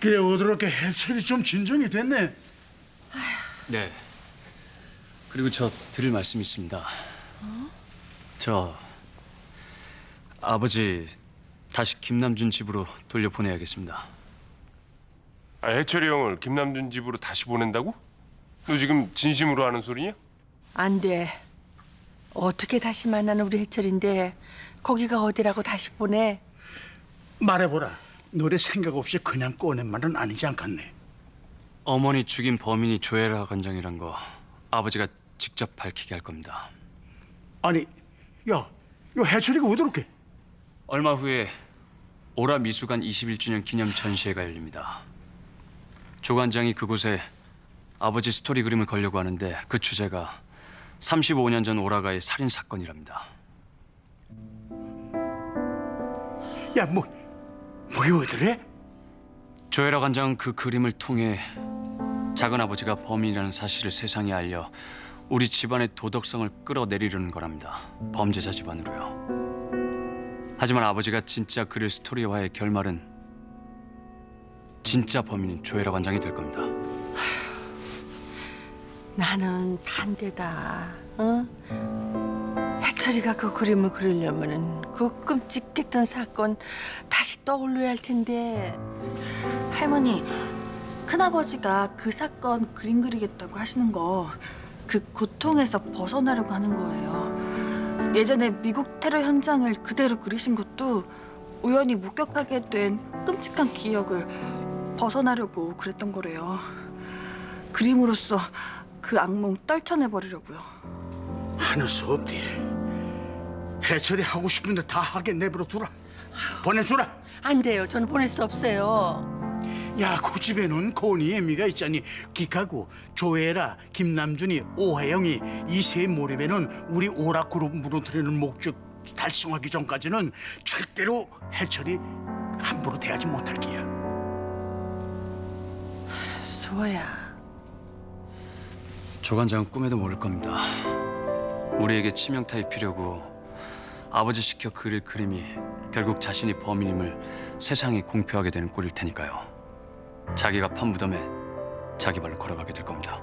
그래 어드럽게 해철이 좀 진정이 됐네. 네. 그리고 저 드릴 말씀이 있습니다. 저 아버지 다시 김남준 집으로 돌려보내야겠습니다. 아, 해철이 형을 김남준 집으로 다시 보낸다고? 너 지금 진심으로 하는 소리냐? 안 돼. 어떻게 다시 만나는 우리 해철인데 거기가 어디라고 다시 보내? 말해보라. 너네 생각 없이 그냥 꺼낸 말은 아니지 않겠네. 어머니 죽인 범인이 조혜라 관장이란 거 아버지가 직접 밝히게 할 겁니다. 아니, 야, 야 해철이가 왜 저렇게? 얼마 후에 오라 미술관 21주년 기념 전시회가 열립니다. 조 관장이 그곳에 아버지 스토리 그림을 걸려고 하는데 그 주제가 35년 전 오라가의 살인 사건이랍니다. 야, 뭐, 그래? 조혜라 관장은 그 그림을 통해 작은 아버지가 범인이라는 사실을 세상에 알려 우리 집안의 도덕성을 끌어내리려는 거랍니다. 범죄자 집안으로요. 하지만 아버지가 진짜 그릴 스토리화의 결말은 진짜 범인인 조혜라 관장이 될 겁니다. 나는 반대다. 어? 해철이가 그 그림을 그리려면은 그 끔찍했던 사건 다시 떠올려야 할 텐데. 할머니, 큰아버지가 그 사건 그림 그리겠다고 하시는 거 그 고통에서 벗어나려고 하는 거예요. 예전에 미국 테러 현장을 그대로 그리신 것도 우연히 목격하게 된 끔찍한 기억을 벗어나려고 그랬던 거래요. 그림으로써 그 악몽 떨쳐내버리려고요. 하는 수 없디. 해철이 하고 싶은데 다 하게 내버려 두라. 보내주라. 안 돼요. 저는 보낼 수 없어요. 야, 그 집에는 고니 애미가 있자니 기카고 조혜라, 김남준이, 오혜영이 이세 모립에는 우리 오락그룹 무너뜨리는 목적 달성하기 전까지는 절대로 해철이 함부로 대하지 못할 기야. 소야. 조 관장은 꿈에도 모를 겁니다. 우리에게 치명타의 필요고 아버지 시켜 그릴 그림이 결국 자신이 범인임을 세상에 공표하게 되는 꼴일 테니까요. 자기가 판 무덤에 자기 발로 걸어가게 될 겁니다.